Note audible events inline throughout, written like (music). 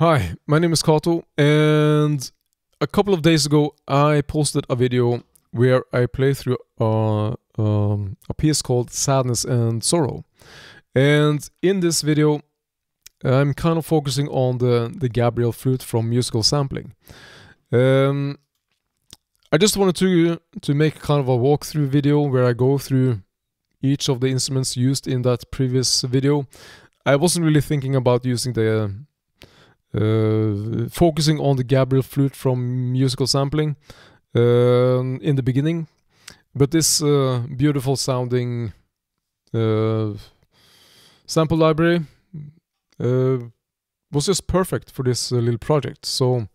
Hi, my name is Cato, and a couple of days ago I posted a video where I play through um, a piece called Sadness and Sorrow. And in this video, I'm kind of focusing on the, the Gabrielle flute from musical sampling. Um, I just wanted to to make kind of a walkthrough video where I go through each of the instruments used in that previous video. I wasn't really thinking about using the focusing on the Gabrielle flute from musical sampling uh, in the beginning, but this uh, beautiful sounding uh, sample library uh, was just perfect for this uh, little project. So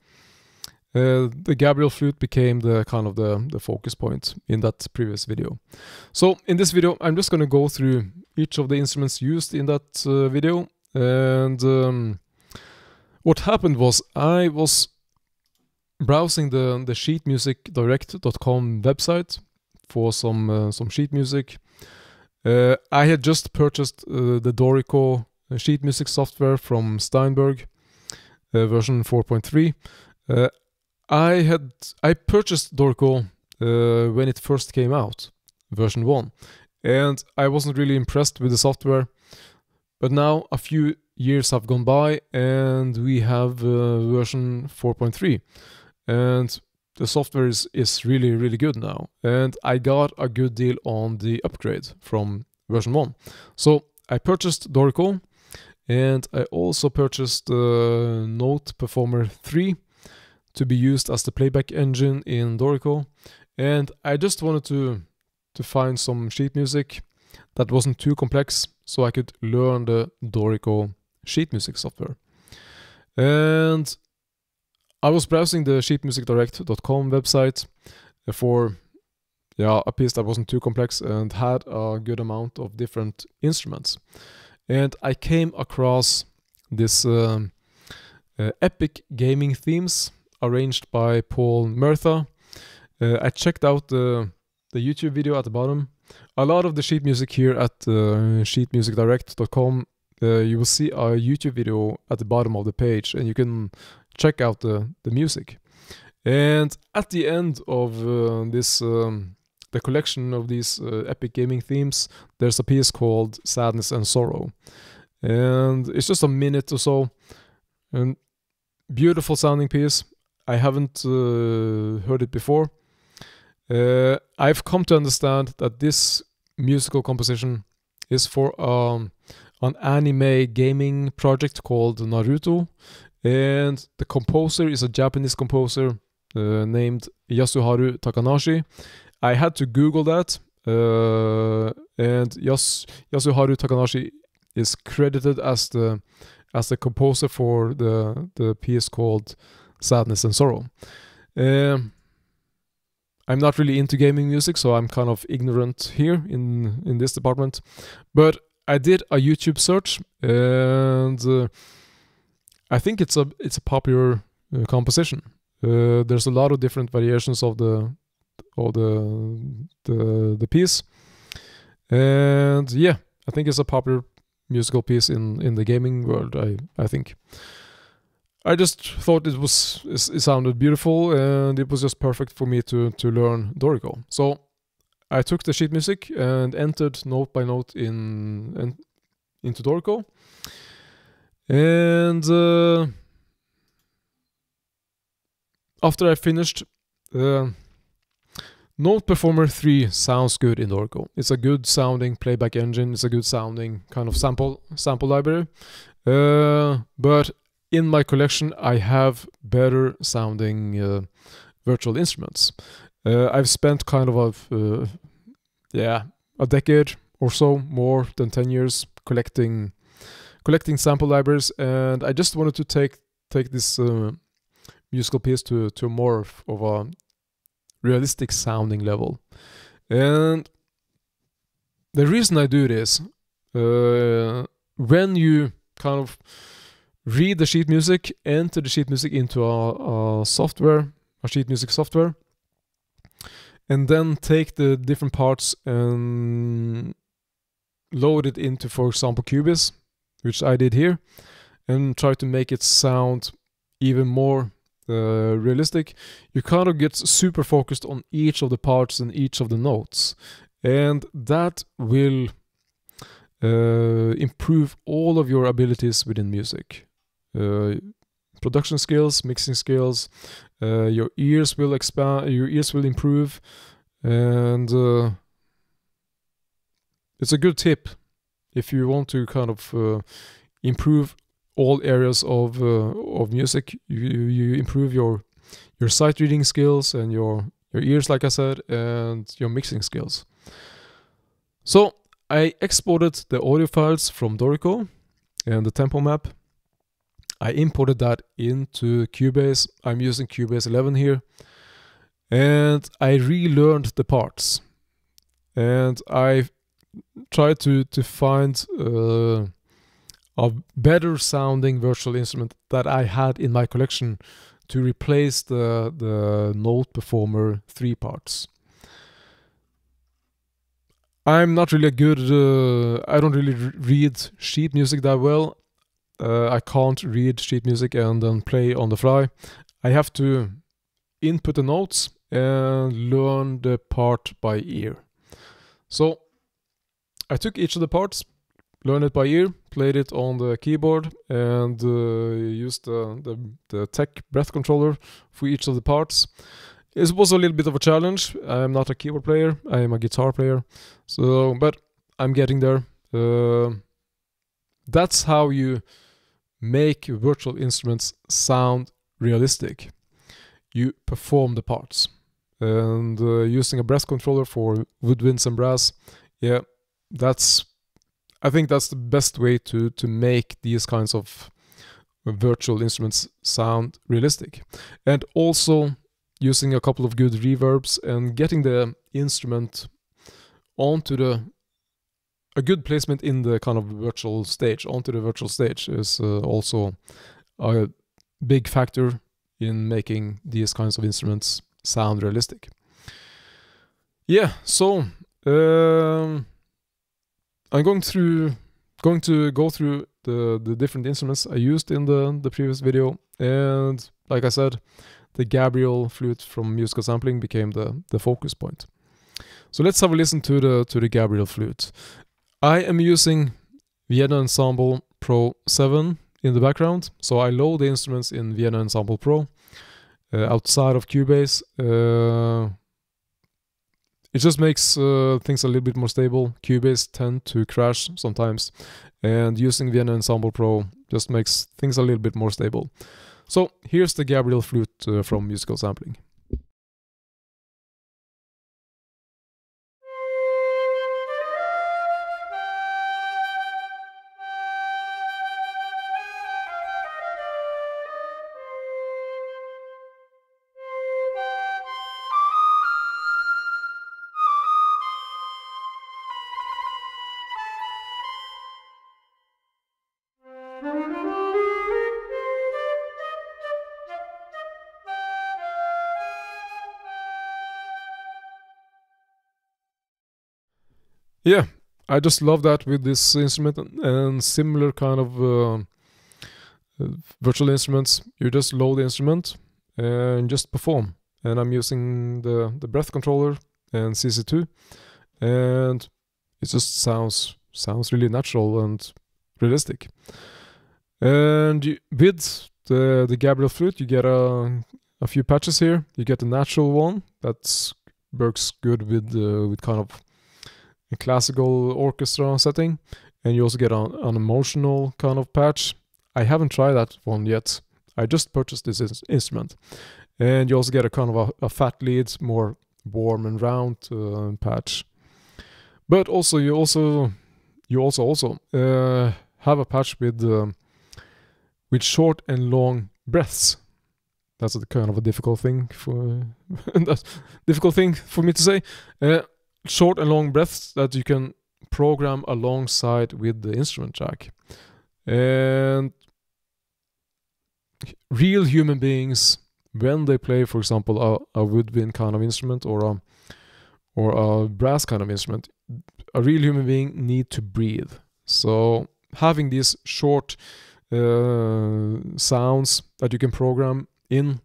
uh, the Gabrielle flute became the kind of the, the focus point in that previous video. So in this video, I'm just going to go through each of the instruments used in that uh, video. And um, what happened was I was browsing the, the sheetmusicdirect.com website for some uh, some sheet music. Uh, I had just purchased uh, the Dorico sheet music software from Steinberg, version 4.3. I had I purchased Dorico uh, when it first came out, version one, and I wasn't really impressed with the software. But now a few years have gone by, and we have uh, version 4.3, and the software is is really really good now. And I got a good deal on the upgrade from version one, so I purchased Dorico, and I also purchased uh, Note Performer 3 to be used as the playback engine in Dorico. And I just wanted to to find some sheet music that wasn't too complex so I could learn the Dorico sheet music software. And I was browsing the sheetmusicdirect.com website for yeah, a piece that wasn't too complex and had a good amount of different instruments. And I came across this um, uh, epic gaming themes arranged by Paul Murtha. Uh, I checked out the the YouTube video at the bottom. A lot of the sheet music here at uh, sheetmusicdirect.com, uh, you will see a YouTube video at the bottom of the page, and you can check out the the music. And at the end of uh, this um, the collection of these uh, epic gaming themes, there's a piece called Sadness and Sorrow, and it's just a minute or so, and beautiful sounding piece. I haven't uh, heard it before. Uh, I've come to understand that this musical composition is for um, an anime gaming project called Naruto, and the composer is a Japanese composer uh, named Yasuharu Takanashi. I had to Google that, uh, and Yas- Yasuharu Takanashi is credited as the as the composer for the the piece called sadness and sorrow. Um, I'm not really into gaming music, so I'm kind of ignorant here in in this department. But I did a YouTube search, and uh, I think it's a it's a popular uh, composition. Uh, there's a lot of different variations of the of the the the piece, and yeah, I think it's a popular musical piece in in the gaming world. I I think. I just thought it was it sounded beautiful and it was just perfect for me to to learn Dorico. So I took the sheet music and entered note by note in, in into Dorico. And uh, after I finished, uh, Note Performer 3 sounds good in Dorico. It's a good sounding playback engine. It's a good sounding kind of sample sample library. Uh, but in my collection, I have better sounding uh, virtual instruments. Uh, I've spent kind of a, uh, yeah, a decade or so, more than 10 years, collecting collecting sample libraries, and I just wanted to take take this uh, musical piece to to more of a realistic sounding level. And the reason I do this, uh, when you kind of read the sheet music, enter the sheet music into a, a software, a sheet music software, and then take the different parts and load it into, for example, Cubase, which I did here. and try to make it sound even more uh, realistic, you kind of get super focused on each of the parts and each of the notes, and that will uh, improve all of your abilities within music. Uh, production skills, mixing skills, uh, your ears will expand, your ears will improve, and uh, it's a good tip if you want to kind of improve all areas of of music. You you improve your your sight reading skills and your your ears, like I said, and your mixing skills. So I exported the audio files from Dorico and the tempo map. I imported that into Cubase. I'm using Cubase 11 here. And I relearned the parts. And I tried to, to find uh, a better sounding virtual instrument that I had in my collection to replace the, the Note Performer 3 parts. I'm not really a good. Uh, I don't really read sheet music that well. Uh, I can't read sheet music and then play on the fly. I have to input the notes and learn the part by ear. So I took each of the parts, learned it by ear, played it on the keyboard, and uh, used the, the, the TEC breath controller for each of the parts. It was a little bit of a challenge. I'm not a keyboard player. I am a guitar player. So, but I'm getting there. Uh, that's how you make virtual instruments sound realistic. You perform the parts. And uh, using a breath controller for woodwinds and brass, yeah, that's. I think that's the best way to to make these kinds of virtual instruments sound realistic, and also using a couple of good reverbs and getting the instrument onto the a good placement in the kind of virtual stage onto the virtual stage is uh, also a big factor in making these kinds of instruments sound realistic. Yeah, so um, I'm going through going to go through the the different instruments I used in the the previous video, and like I said, the Gabrielle flute from musical sampling became the, the focus point. So let's have a listen to the to the Gabrielle flute. I am using Vienna Ensemble Pro 7 in the background, so I load the instruments in Vienna Ensemble Pro uh, outside of Cubase. Uh, it just makes uh, things a little bit more stable. Cubase tend to crash sometimes, and using Vienna Ensemble Pro just makes things a little bit more stable. So here's the Gabrielle flute uh, from musical sampling. Yeah, I just love that with this instrument and similar kind of uh, virtual instruments. You just load the instrument and just perform. And I'm using the the breath controller and CC2, and it just sounds sounds really natural and realistic. And you, with the the Gabrielle flute, you get a a few patches here. You get the natural one that works good with uh, with kind of a classical orchestra setting, and you also get an, an emotional kind of patch. I haven't tried that one yet. I just purchased this in- instrument, and you also get a kind of a, a fat lead, more warm and round uh, patch. But also, you also you also also uh, have a patch with um, with short and long breaths. That's a kind of a difficult thing for (laughs) difficult thing for me to say. Uh, short and long breaths that you can program alongside with the instrument track. And real human beings, when they play, for example, a, a woodwind kind of instrument or a or a brass kind of instrument, a real human being need to breathe. So having these short uh, sounds that you can program in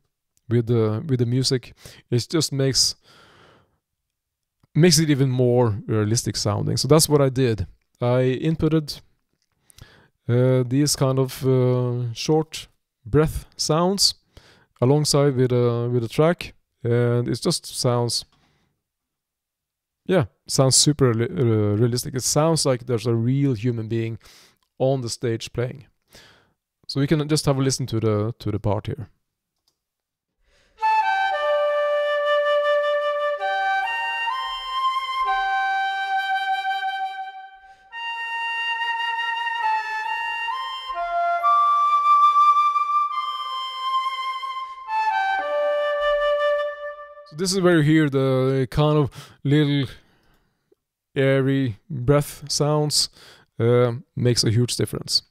with the with the music. It just makes makes it even more realistic sounding. So that's what I did. I inputted uh, these kind of uh, short breath sounds alongside with a with a track, and it just sounds yeah sounds super uh, realistic. It sounds like there's a real human being on the stage playing. So we can just have a listen to the to the part here. This is where you hear the kind of little airy breath sounds. Uh, makes a huge difference.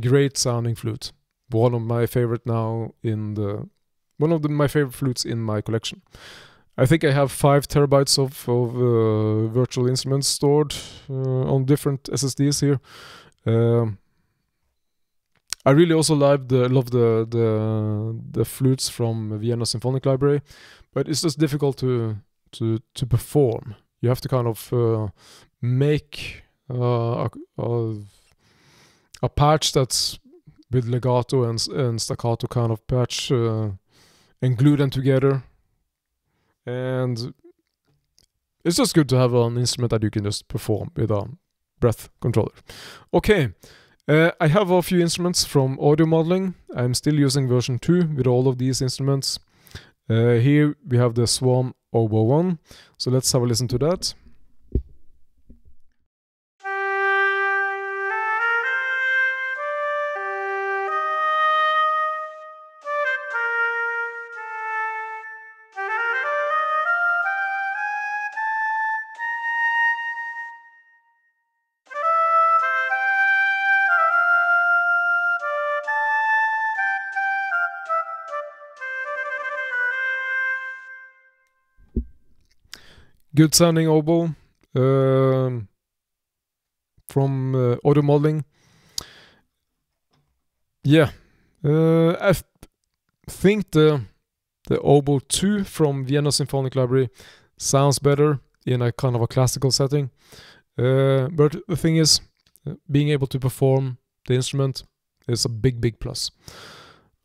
Great sounding flute. One of my favorite now in the one of the, my favorite flutes in my collection. I think I have five terabytes of, of uh, virtual instruments stored uh, on different SSDs here. Um, I really also love the love the the the flutes from Vienna Symphonic Library, but it's just difficult to to to perform. You have to kind of uh, make uh, a, a, patch that's with legato and and staccato kind of patch uh, and glue them together, and it's just good to have an instrument that you can just perform with a breath controller. Okay. Uh, I have a few instruments from audio modeling. I'm still using version 2 with all of these instruments. Uh, here we have the SWAM Oboe 1. So let's have a listen to that. Good sounding oboe um, from uh, audio modeling. Yeah, uh, I think the the oboe 2 from Vienna Symphonic Library sounds better in a kind of a classical setting. Uh, but the thing is, uh, being able to perform the instrument is a big, big plus.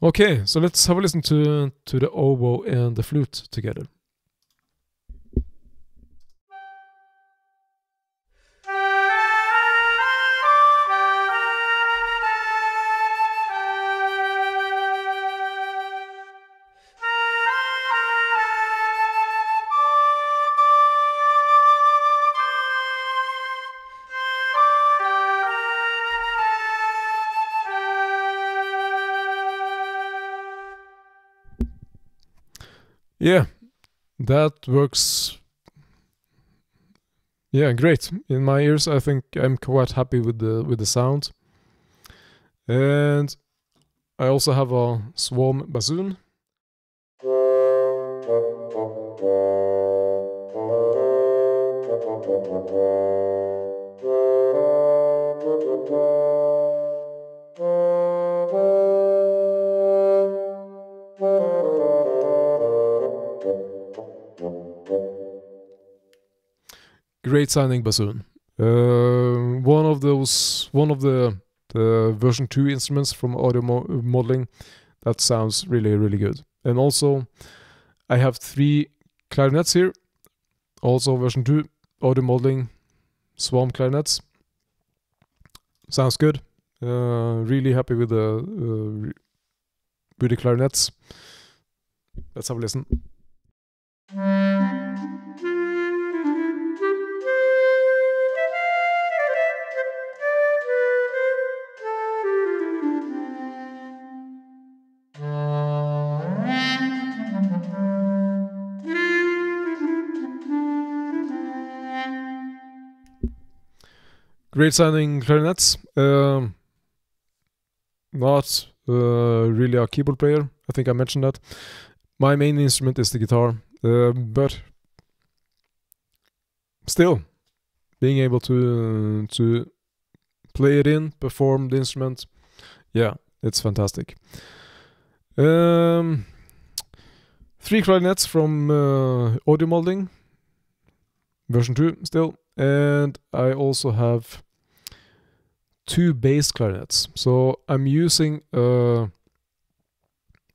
Okay, so let's have a listen to to the oboe and the flute together. Yeah, that works. Yeah, great. In my ears, I think I'm quite happy with the with the sound. And I also have a SWAM bassoon. (laughs) great sounding bassoon. Uh, one of those, one of the the version two instruments from audio mo modeling that sounds really really good. And also, I have three clarinets here, also version two audio modeling SWAM clarinets. Sounds good. Uh, really happy with the uh, with the clarinets. Let's have a listen. Great sounding clarinets. Um, not uh, really a keyboard player. I think I mentioned that. My main instrument is the guitar, uh, but still being able to to play it in, perform the instrument. Yeah, it's fantastic. Um, three clarinets from uh, Audio Modeling, version 2 still. And I also have two bass clarinets. So I'm using uh,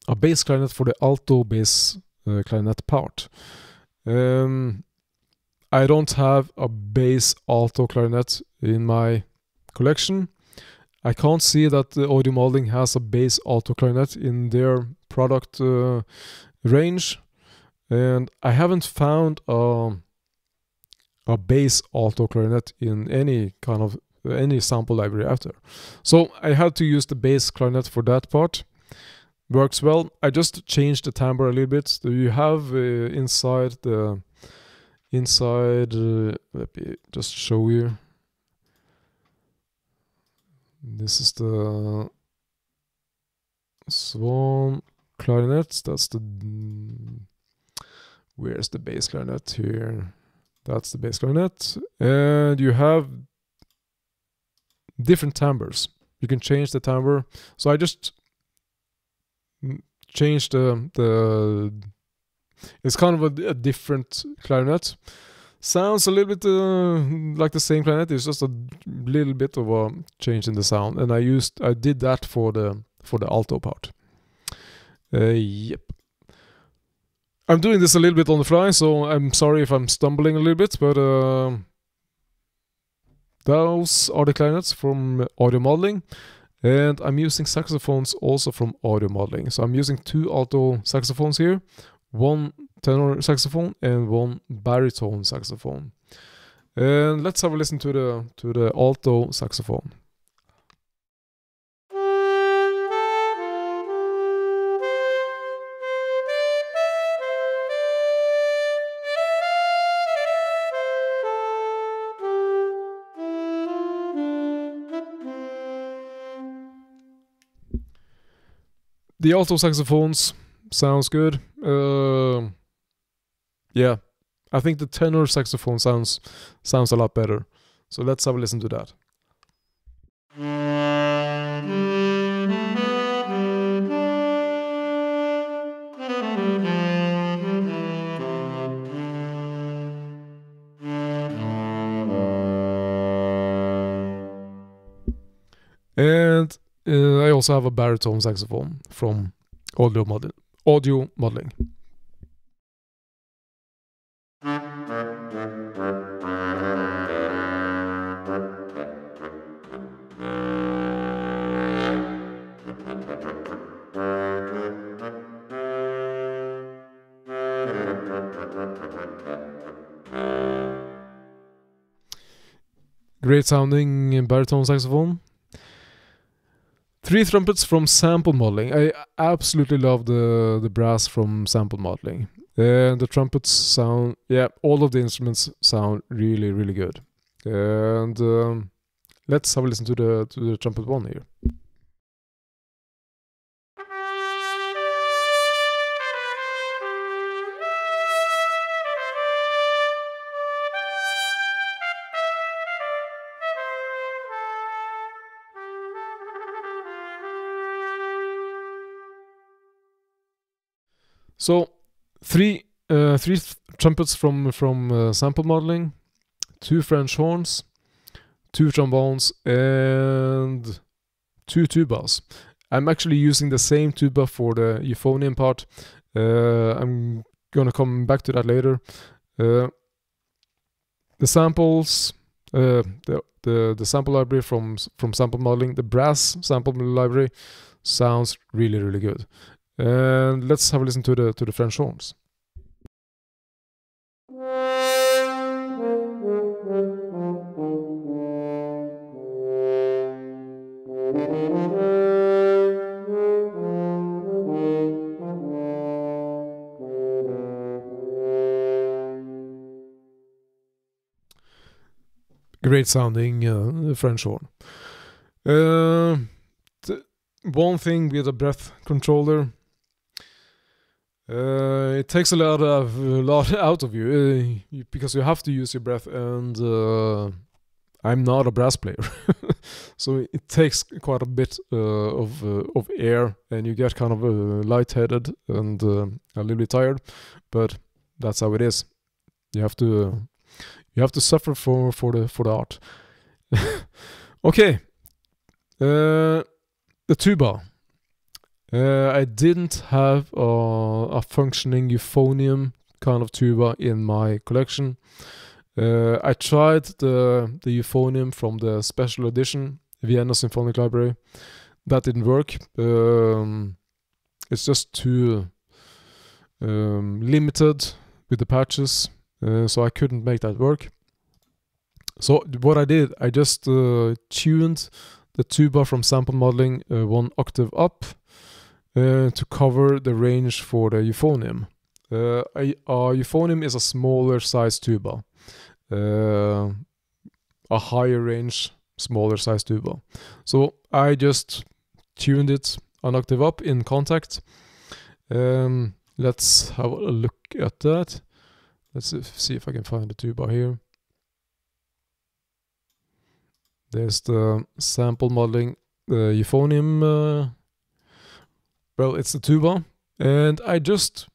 a bass clarinet for the alto bass uh, clarinet part. Um, I don't have a bass alto clarinet in my collection. I can't see that the Audio Modeling has a bass alto clarinet in their product uh, range, and I haven't found a, a bass alto clarinet in any kind of any sample library after. So I had to use the bass clarinet for that part. Works well. I just changed the timbre a little bit. So you have uh, inside the inside uh, let me just show you this is the SWAM clarinet that's the where's the bass clarinet here that's the bass clarinet and you have different timbres you can change the timbre so i just changed the the it's kind of a, a different clarinet. Sounds a little bit uh, like the same clarinet. It's just a little bit of a change in the sound, and I used I did that for the for the alto part. Uh, yep. I'm doing this a little bit on the fly, so I'm sorry if I'm stumbling a little bit, but uh, those are the clarinets from audio modeling. And I'm using saxophones also from audio modeling. So I'm using two alto saxophones here, one tenor saxophone and one baritone saxophone. And let's have a listen to the to the alto saxophone. The alto saxophones sounds good. Uh, yeah, I think the tenor saxophone sounds sounds a lot better. So let's have a listen to that. And uh, I also have a baritone saxophone from audio, audio modeling. Great sounding baritone saxophone. Three trumpets from sample modeling. I absolutely love the the brass from sample modeling. And the trumpets sound, yeah, all of the instruments sound really, really good. And um, let's have a listen to the to the trumpet one here. So three uh, three trumpets from from uh, sample modeling, two French horns, two trombones, and two tubas. I'm actually using the same tuba for the euphonium part. Uh, I'm gonna come back to that later. Uh, the samples, uh, the, the the sample library from from sample modeling, the brass sample library, sounds really really good. And let's have a listen to the to the French horns. Great sounding uh, French horn. Uh, one thing with a breath controller uh, it takes a lot of a lot (laughs) out of you, uh, you, because you have to use your breath, and uh, I'm not a brass player, (laughs) so it takes quite a bit uh, of uh, of air, and you get kind of uh, lightheaded and a little bit tired. But that's how it is. You have to you have to suffer for for the for the art. (laughs) okay, uh, the tuba. Uh, I didn't have a functioning euphonium kind of tuba in my collection. Uh, I tried the the euphonium from the special edition Vienna Symphonic Library. That didn't work. Um, it's just too um, limited with the patches, uh, so I couldn't make that work. So what I did, I just uh, tuned the tuba from sample modeling uh, one octave up uh, to cover the range for the euphonium. Uh, a, a euphonium is a smaller size tuba uh, a higher range, smaller size tuba. So I just tuned it an octave up in Kontakt. Um, let's have a look at that. Let's see if I can find the tuba here. There's the sample modeling, the euphonium. Well, it's the tuba, and I just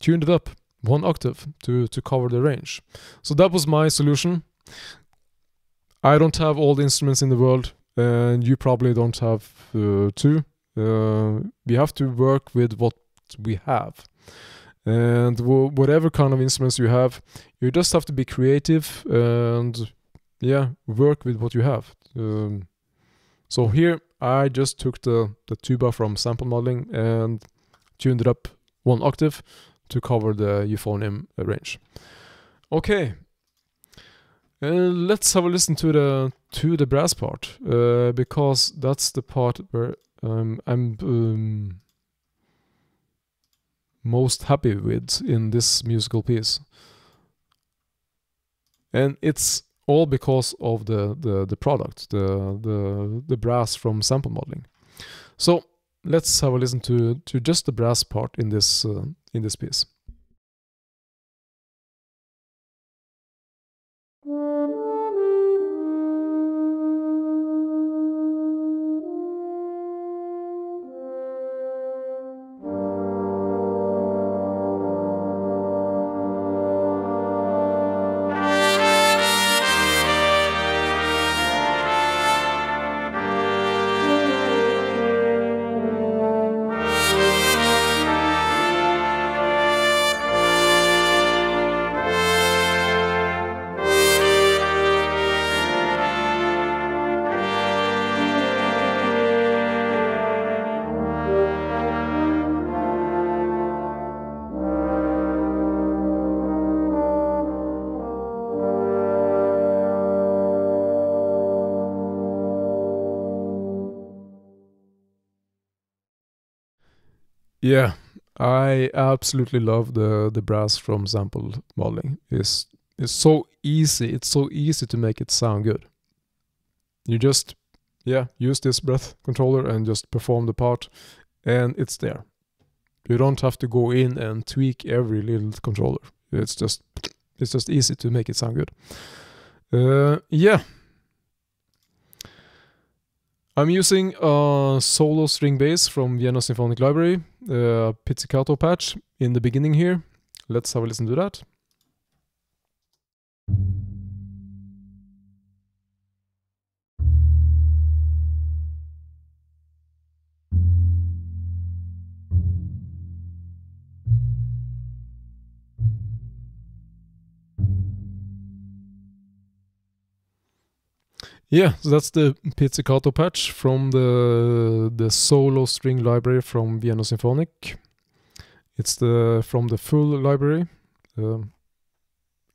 tuned it up one octave to, to cover the range. So that was my solution. I don't have all the instruments in the world, and you probably don't have uh. Uh, we have to work with what we have. And whatever kind of instruments you have, you just have to be creative and, yeah, work with what you have. Um, so here I just took the, the tuba from sample modeling and tuned it up one octave to cover the euphonium range. Okay, uh, let's have a listen to the to the brass part uh, because that's the part where um, I'm um, most happy with in this musical piece, and it's all because of the the, the product, the the the brass from sample modeling. So let's have a listen to to just the brass part in this uh, in this piece. Yeah, I absolutely love the the brass from sample modeling. It's it's so easy. It's so easy to make it sound good. You just yeah use this breath controller and just perform the part, and it's there. You don't have to go in and tweak every little controller. It's just it's just easy to make it sound good. Uh, yeah, I'm using a solo string bass from Vienna Symphonic Library, a pizzicato patch in the beginning here. Let's have a listen to that. Yeah, so that's the pizzicato patch from the the solo string library from Vienna Symphonic. It's the from the full library. Uh,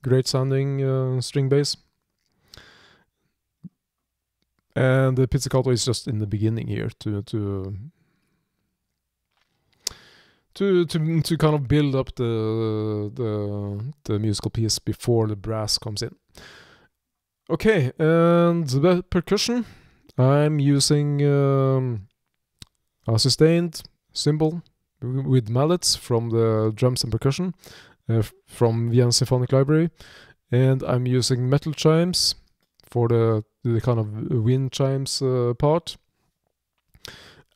great sounding uh, string bass. And the pizzicato is just in the beginning here to to to to to kind of build up the the the musical piece before the brass comes in. Okay, and the percussion, I'm using um, a sustained cymbal with mallets from the drums and percussion uh, from Vienna Symphonic Library, and I'm using metal chimes for the the kind of wind chimes uh, part.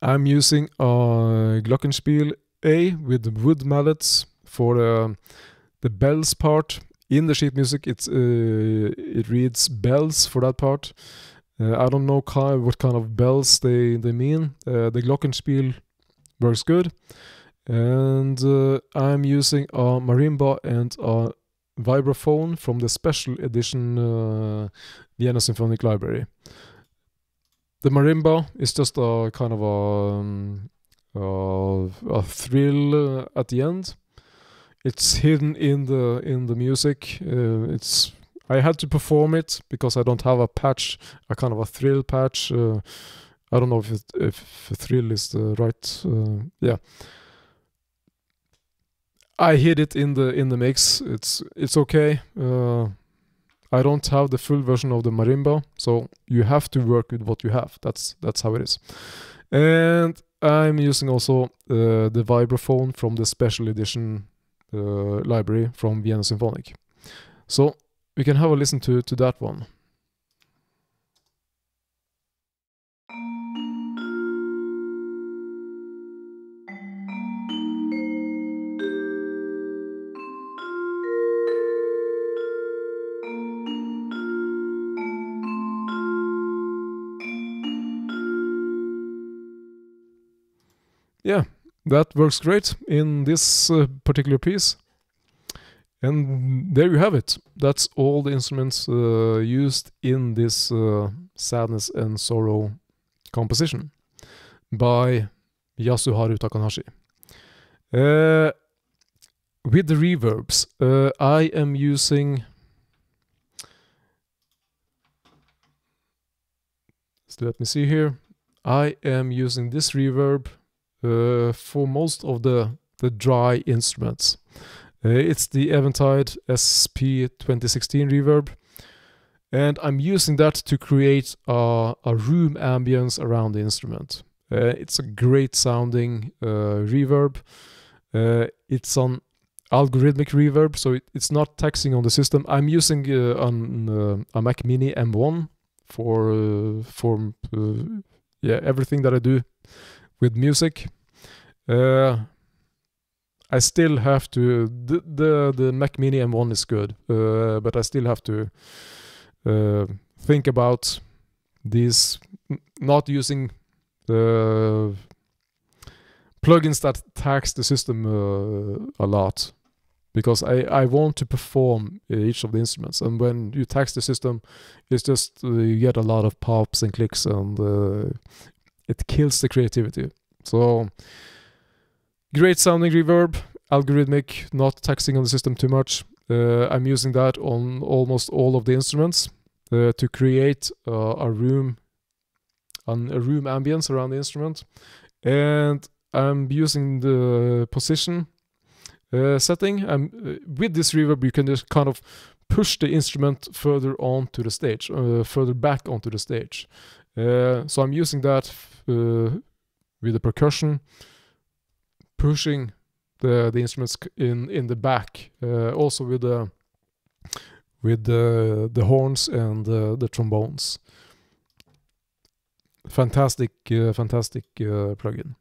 I'm using a Glockenspiel A with wood mallets for the the bells part. In the sheet music, it's uh, it reads bells for that part. Uh, I don't know kind what kind of bells they they mean. Uh, the Glockenspiel works good, and I'm using a marimba and a vibraphone from the special edition uh, Vienna Symphonic Library. The marimba is just a kind of a, um, uh, a thrill at the end. It's hidden in the in the music. Uh, it's I had to perform it because I don't have a patch, a kind of a thrill patch. Uh, I don't know if it, if thrill is the right. Uh, yeah, I hid it in the in the mix. It's it's okay. Uh, I don't have the full version of the marimba, so you have to work with what you have. That's that's how it is. And I'm using also uh, the vibraphone from the special edition uh, library from Vienna Symphonic. So we can have a listen to to that one. yeah, that works great in this uh, particular piece. And there you have it. That's all the instruments uh, used in this uh, Sadness and Sorrow composition by Yasuharu Takanashi. Uh, with the reverbs, uh, I am using. So let me see here. I am using this reverb for most of the, the dry instruments. Uh, it's the Eventide SP 2016 reverb. And I'm using that to create a, a room ambience around the instrument. Uh, it's a great sounding uh, reverb. Uh, it's an algorithmic reverb, so it, it's not taxing on the system. I'm using uh, on, a Mac Mini M1 for for yeah everything that I do with music. Uh, I still have to the the, the Mac Mini M1 is good, uh, but I still have to uh, think about these not using the plugins that tax the system uh, a lot because I, I want to perform each of the instruments and when you tax the system it's just uh, you get a lot of pops and clicks and uh, it kills the creativity. So great sounding reverb algorithmic not taxing on the system too much. Uh, i'm using that on almost all of the instruments uh, to create uh, a room an, a room ambience around the instrument. And i'm using the position uh, setting. And uh, with this reverb you can just kind of push the instrument further onto the stage uh, further back onto the stage so i'm using that with the percussion, pushing the the instruments in in the back, uh, also with the with the the horns and uh, the trombones. Fantastic, uh, fantastic uh, plugin.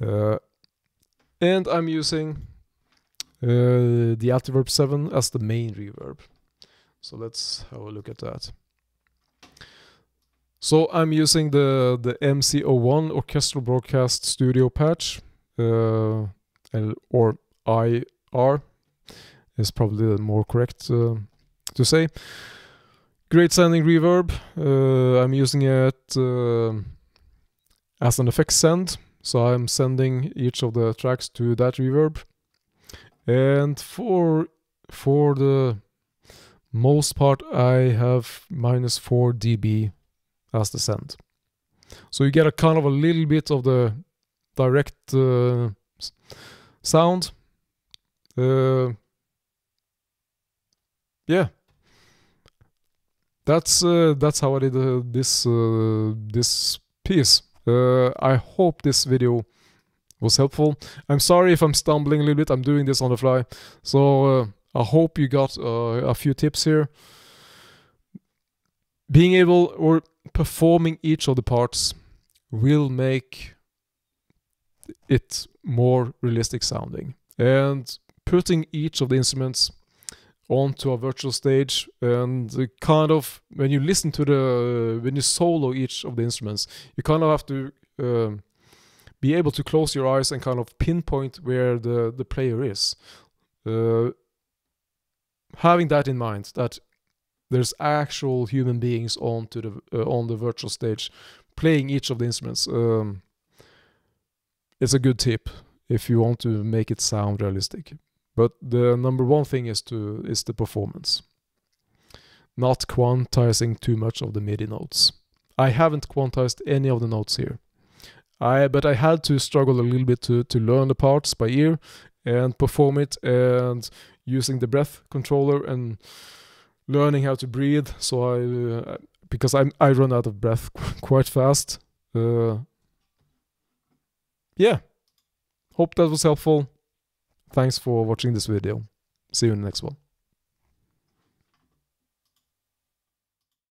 Uh, and I'm using uh, the Altiverb 7 as the main reverb. So let's have a look at that. So I'm using the the MC01 Orchestral Broadcast Studio patch, uh, or IR is probably more correct uh, to say. Great sounding reverb. Uh, I'm using it uh, as an effect send, so I'm sending each of the tracks to that reverb. And for for the most part, I have minus 4 dB as the send. So you get a kind of a little bit of the direct uh, sound. Uh, yeah, that's uh, that's how I did uh, this uh, this piece. Uh, I hope this video was helpful. I'm sorry if I'm stumbling a little bit. I'm doing this on the fly, so I hope you got a few tips here being able or performing each of the parts will make it more realistic sounding. And putting each of the instruments onto a virtual stage and kind of when you listen to the when you solo each of the instruments you kind of have to um, be able to close your eyes and kind of pinpoint where the the player is. Uh, having that in mind that there's actual human beings on to the uh, on the virtual stage playing each of the instruments. Um, it's a good tip if you want to make it sound realistic. But the number one thing is to is the performance. Not quantizing too much of the midi notes. I haven't quantized any of the notes here. I but i had to struggle a little bit to to learn the parts by ear and perform it and using the breath controller and learning how to breathe. So I, uh, because I I run out of breath (laughs) quite fast. Uh, yeah, hope that was helpful. Thanks for watching this video. See you in the next one.